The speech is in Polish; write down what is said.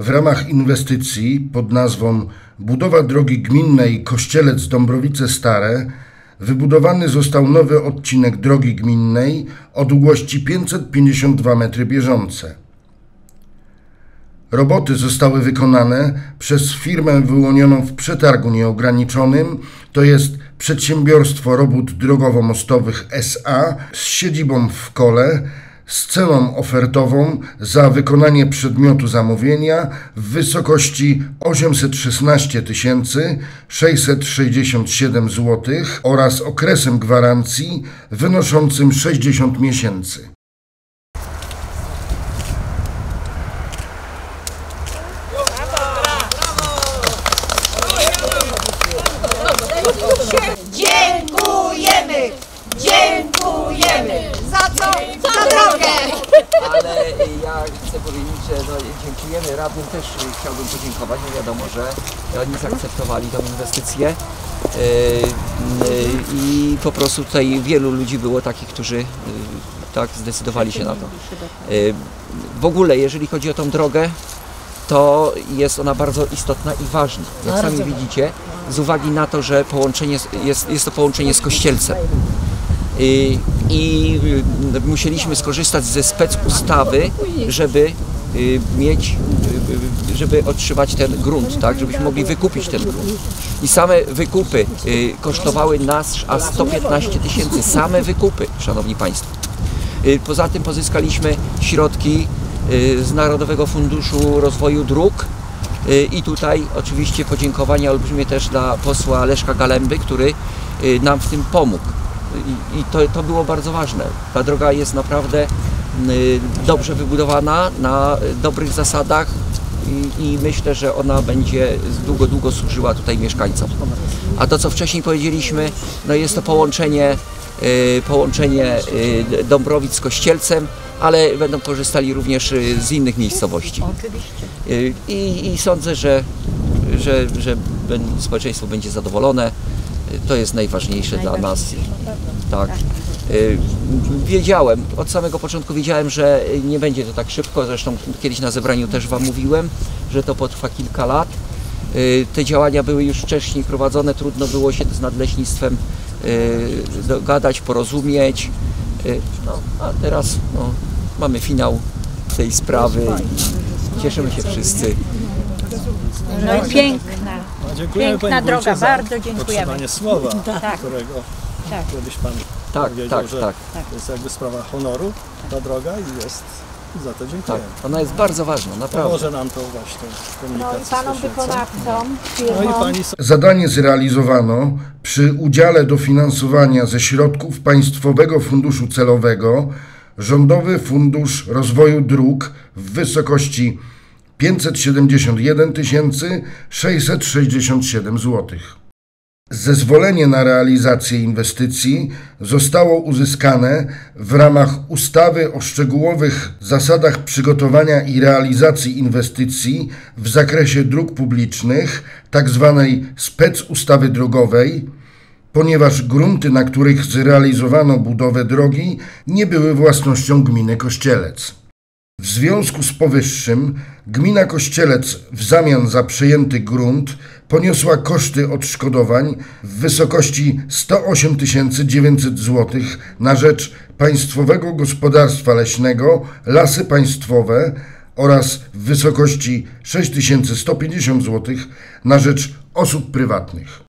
W ramach inwestycji pod nazwą Budowa drogi gminnej Kościelec Dąbrowice Stare wybudowany został nowy odcinek drogi gminnej o długości 552 metry bieżące. Roboty zostały wykonane przez firmę wyłonioną w przetargu nieograniczonym, to jest Przedsiębiorstwo Robót Drogowo-Mostowych SA z siedzibą w Kole, z ceną ofertową za wykonanie przedmiotu zamówienia w wysokości 816 667 zł oraz okresem gwarancji wynoszącym 60 miesięcy. Dziękujemy! Dziękujemy! Za co? Za drogę! ale ja chcę powiedzieć, że no, dziękujemy radnym też chciałbym podziękować, bo wiadomo, że oni zaakceptowali tą inwestycję yy, i po prostu tutaj wielu ludzi było takich, którzy yy, tak zdecydowali się na to. Yy, W ogóle jeżeli chodzi o tą drogę, to jest ona bardzo istotna i ważna. Jak sami widzicie, z uwagi na to, że połączenie jest, jest to połączenie z Kościelcem. I, i y, musieliśmy skorzystać ze spec ustawy, żeby y, mieć, y, żeby otrzymać ten grunt, tak, żebyśmy mogli wykupić ten grunt. I same wykupy kosztowały nas aż 115 tysięcy, same wykupy, szanowni państwo. Poza tym pozyskaliśmy środki z Narodowego Funduszu Rozwoju Dróg i tutaj oczywiście podziękowania olbrzymie też dla posła Leszka Galemby, który nam w tym pomógł. I, i to, to było bardzo ważne. Ta droga jest naprawdę y, dobrze wybudowana, na dobrych zasadach i, i myślę, że ona będzie długo, długo służyła tutaj mieszkańcom. A to, co wcześniej powiedzieliśmy, no jest to połączenie, y, połączenie y, Dąbrowic z Kościelcem, ale będą korzystali również z innych miejscowości. Y, I, i sądzę, że, że, że społeczeństwo będzie zadowolone. To jest najważniejsze dla nas. Tak. Y, Wiedziałem, od samego początku wiedziałem, że nie będzie to tak szybko, zresztą kiedyś na zebraniu też Wam mówiłem, że to potrwa kilka lat. Y, Te działania były już wcześniej prowadzone, trudno było się z nadleśnictwem y, dogadać, porozumieć. No, a teraz no, mamy finał tej sprawy cieszymy się wszyscy. No i piękna. Dziękujemy Piękna droga, za bardzo dziękujemy. słowa, Tak. którego Tak. kiedyś Pan Tak, powiedział, tak, że tak, to jest jakby sprawa honoru, ta droga i jest za to tak. dziękuję. Ona jest bardzo ważna, naprawdę. Pomoże nam to właśnie w No i panom wykonawcom, No i firmom, Pani Zadanie zrealizowano przy udziale dofinansowania ze środków Państwowego Funduszu Celowego Rządowy Fundusz Rozwoju Dróg w wysokości 571 667 zł. Zezwolenie na realizację inwestycji zostało uzyskane w ramach ustawy o szczegółowych zasadach przygotowania i realizacji inwestycji w zakresie dróg publicznych, tzw. specustawy drogowej, ponieważ grunty, na których zrealizowano budowę drogi, nie były własnością gminy Kościelec. W związku z powyższym gmina Kościelec w zamian za przejęty grunt poniosła koszty odszkodowań w wysokości 108 900 zł na rzecz Państwowego Gospodarstwa Leśnego Lasy Państwowe oraz w wysokości 6150 zł na rzecz osób prywatnych.